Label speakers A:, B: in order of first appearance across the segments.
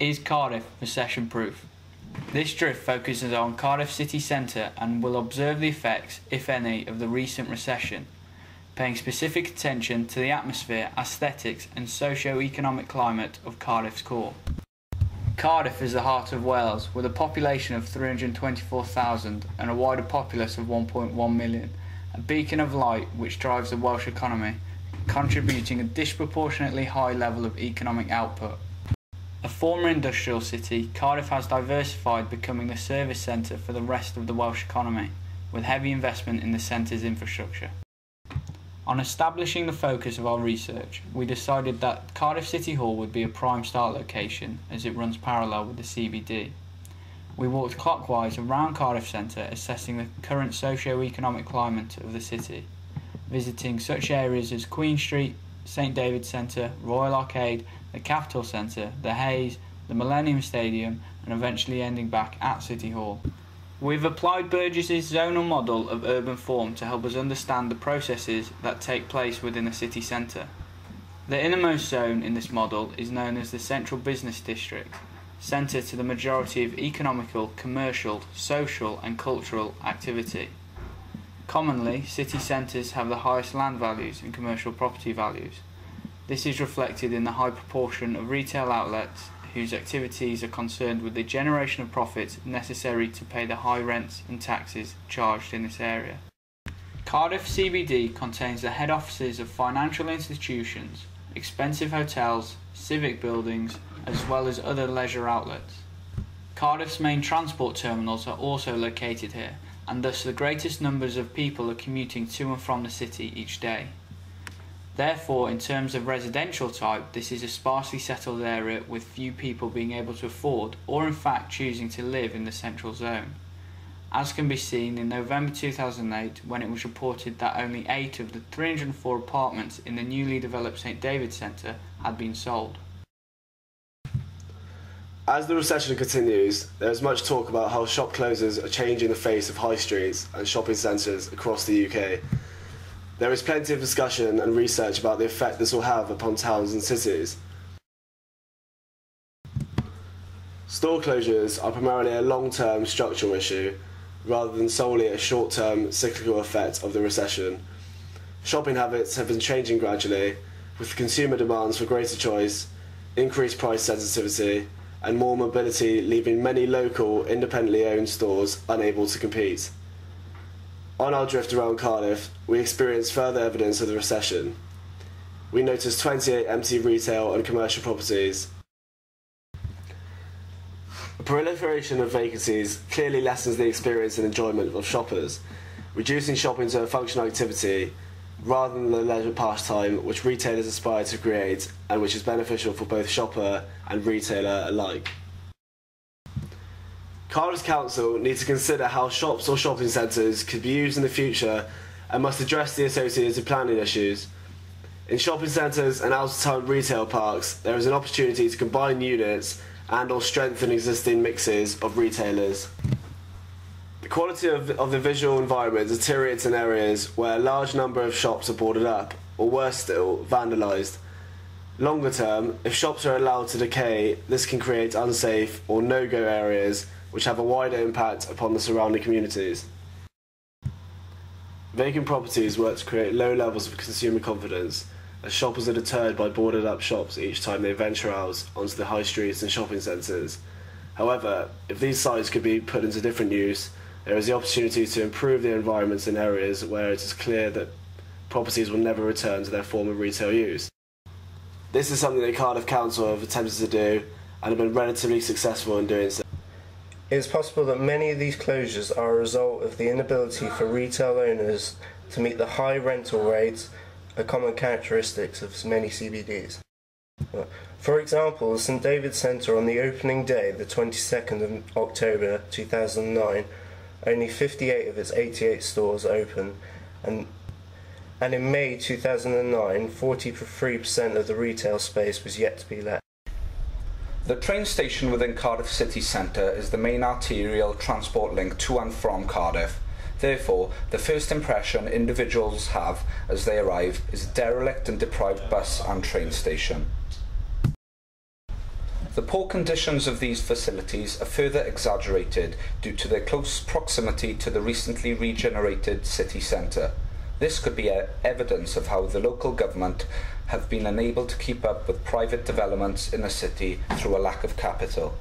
A: Is Cardiff recession proof? This drift focuses on Cardiff city centre and will observe the effects, if any, of the recent recession, paying specific attention to the atmosphere, aesthetics, and socio economic climate of Cardiff's core. Cardiff is the heart of Wales, with a population of 324,000 and a wider populace of 1.1 million, a beacon of light which drives the Welsh economy, contributing a disproportionately high level of economic output. A former industrial city, Cardiff has diversified, becoming the service centre for the rest of the Welsh economy, with heavy investment in the centre's infrastructure. On establishing the focus of our research, we decided that Cardiff City Hall would be a prime start location as it runs parallel with the CBD. We walked clockwise around Cardiff Centre, assessing the current socio-economic climate of the city, visiting such areas as Queen Street, St David's Centre, Royal Arcade, the Capitol Centre, the Hayes, the Millennium Stadium, and eventually ending back at City Hall. We've applied Burgess's zonal model of urban form to help us understand the processes that take place within a city centre. The innermost zone in this model is known as the Central Business District, centre to the majority of economical, commercial, social, and cultural activity. Commonly, city centres have the highest land values and commercial property values. This is reflected in the high proportion of retail outlets whose activities are concerned with the generation of profits necessary to pay the high rents and taxes charged in this area. Cardiff CBD contains the head offices of financial institutions, expensive hotels, civic buildings, as well as other leisure outlets. Cardiff's main transport terminals are also located here, and thus the greatest numbers of people are commuting to and from the city each day. Therefore, in terms of residential type, this is a sparsely settled area with few people being able to afford or in fact choosing to live in the central zone. As can be seen in November 2008 when it was reported that only 8 of the 304 apartments in the newly developed St David's Centre had been sold.
B: As the recession continues, there is much talk about how shop closures are changing the face of high streets and shopping centres across the UK. There is plenty of discussion and research about the effect this will have upon towns and cities. Store closures are primarily a long term structural issue rather than solely a short term cyclical effect of the recession. Shopping habits have been changing gradually, with consumer demands for greater choice, increased price sensitivity, and more mobility leaving many local, independently owned stores unable to compete. On our drift around Cardiff, we experienced further evidence of the recession. We noticed 28 empty retail and commercial properties. A proliferation of vacancies clearly lessens the experience and enjoyment of shoppers, reducing shopping to a functional activity rather than the leisure pastime which retailers aspire to create and which is beneficial for both shopper and retailer alike. Cardiff Council need to consider how shops or shopping centres could be used in the future and must address the associated planning issues. In shopping centres and out-of-town retail parks, there is an opportunity to combine units and or strengthen existing mixes of retailers. The quality of, of the visual environment deteriorates in areas where a large number of shops are boarded up, or worse still, vandalised. Longer term, if shops are allowed to decay, this can create unsafe or no-go areas which have a wider impact upon the surrounding communities. Vacant properties work to create low levels of consumer confidence, as shoppers are deterred by boarded up shops each time they venture out onto the high streets and shopping centres. However, if these sites could be put into different use, there is the opportunity to improve the environments in areas where it is clear that properties will never return to their former retail use. This is something that Cardiff Council have attempted to do and have been relatively successful in doing so.
C: It is possible that many of these closures are a result of the inability for retail owners to meet the high rental rates, a common characteristic of many CBDs. For example, the St David's Centre on the opening day, the 22nd of October 2009, only 58 of its 88 stores open, and and in May 2009, 43% of the retail space was yet to be let.
D: The train station within Cardiff city centre is the main arterial transport link to and from Cardiff. Therefore, the first impression individuals have as they arrive is a derelict and deprived bus and train station. The poor conditions of these facilities are further exaggerated due to their close proximity to the recently regenerated city centre. This could be evidence of how the local government have been unable to keep up with private developments in the city through a lack of capital.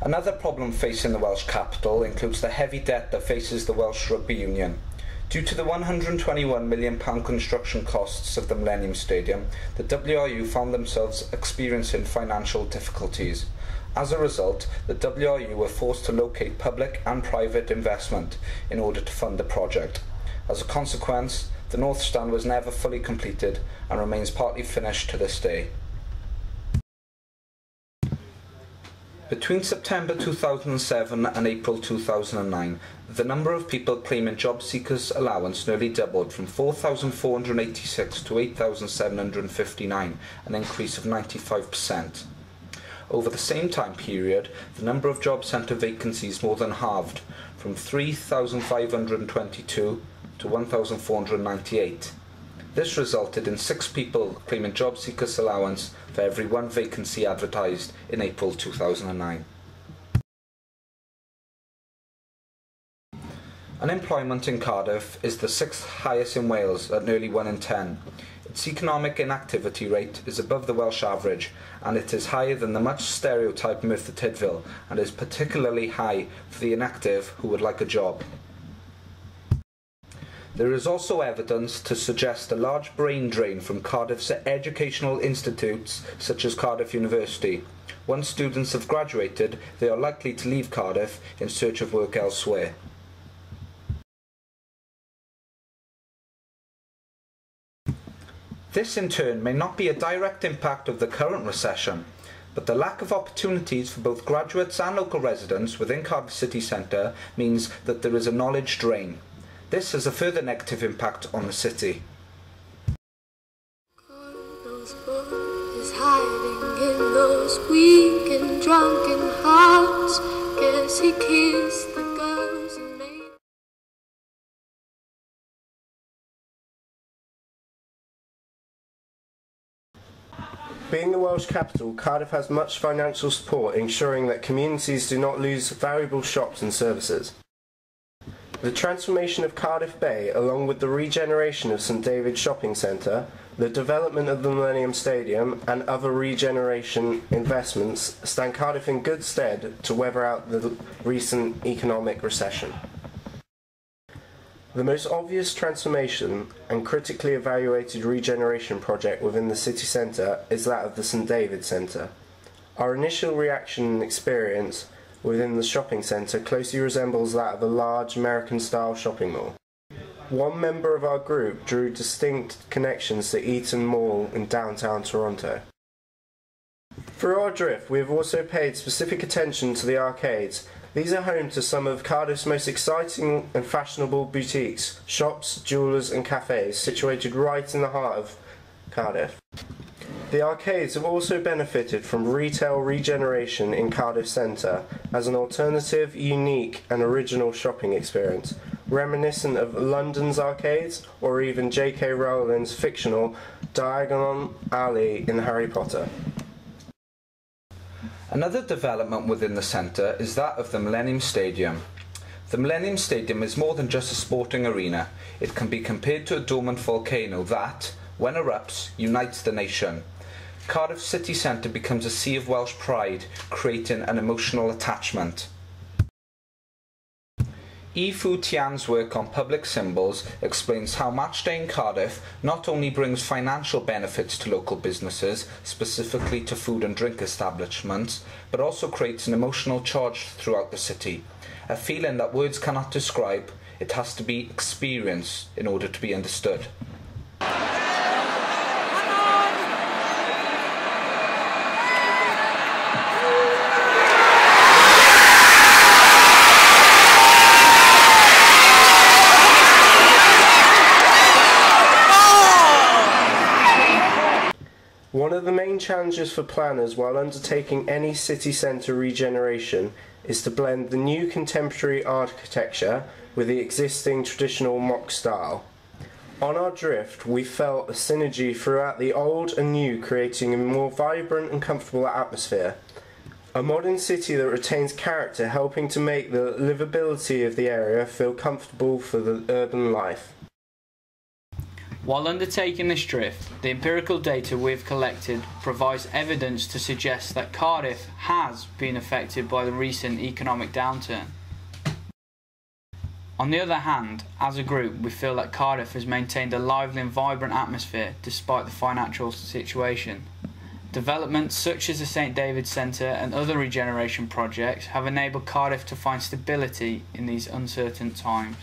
D: Another problem facing the Welsh capital includes the heavy debt that faces the Welsh Rugby Union. Due to the £121 million construction costs of the Millennium Stadium, the WRU found themselves experiencing financial difficulties. As a result, the WRU were forced to locate public and private investment in order to fund the project. As a consequence, the North Stand was never fully completed and remains partly finished to this day. Between September 2007 and April 2009, the number of people claiming job seekers allowance nearly doubled from 4,486 to 8,759, an increase of 95%. Over the same time period, the number of job centre vacancies more than halved, from 3,522 to 1,498. This resulted in six people claiming job seekers allowance for every one vacancy advertised in April 2009. Unemployment in Cardiff is the sixth highest in Wales at nearly 1 in 10. Its economic inactivity rate is above the Welsh average and it is higher than the much stereotyped Merthyr Tydfil and is particularly high for the inactive who would like a job. There is also evidence to suggest a large brain drain from Cardiff's educational institutes such as Cardiff University. Once students have graduated, they are likely to leave Cardiff in search of work elsewhere. This in turn may not be a direct impact of the current recession, but the lack of opportunities for both graduates and local residents within Cardiff city centre means that there is a knowledge drain. This has a further negative impact on the city.
C: Being the Welsh capital, Cardiff has much financial support ensuring that communities do not lose valuable shops and services. The transformation of Cardiff Bay, along with the regeneration of St David's Shopping Centre, the development of the Millennium Stadium, and other regeneration investments, stand Cardiff in good stead to weather out the recent economic recession. The most obvious transformation and critically evaluated regeneration project within the city centre is that of the St David Centre. Our initial reaction and experience within the shopping centre closely resembles that of a large American style shopping mall. One member of our group drew distinct connections to Eaton Mall in downtown Toronto. Through our drift, we have also paid specific attention to the arcades. These are home to some of Cardiff's most exciting and fashionable boutiques, shops, jewellers, and cafes situated right in the heart of Cardiff. The arcades have also benefited from retail regeneration in Cardiff Centre as an alternative, unique, and original shopping experience, reminiscent of London's arcades or even J.K. Rowling's fictional Diagon Alley in Harry Potter.
D: Another development within the centre is that of the Millennium Stadium. The Millennium Stadium is more than just a sporting arena. It can be compared to a dormant volcano that, when erupts, unites the nation. Cardiff city centre becomes a sea of Welsh pride, creating an emotional attachment. E. Fu Tian's work on public symbols explains how Matchday in Cardiff not only brings financial benefits to local businesses, specifically to food and drink establishments, but also creates an emotional charge throughout the city. A feeling that words cannot describe, it has to be experienced in order to be understood.
C: One of the challenges for planners while undertaking any city centre regeneration is to blend the new contemporary architecture with the existing traditional mock style. On our drift, we felt a synergy throughout the old and new, creating a more vibrant and comfortable atmosphere. A modern city that retains character, helping to make the livability of the area feel comfortable for the urban life.
A: While undertaking this drift, the empirical data we've collected provides evidence to suggest that Cardiff has been affected by the recent economic downturn. On the other hand, as a group, we feel that Cardiff has maintained a lively and vibrant atmosphere despite the financial situation. Developments such as the St David's Centre and other regeneration projects have enabled Cardiff to find stability in these uncertain times.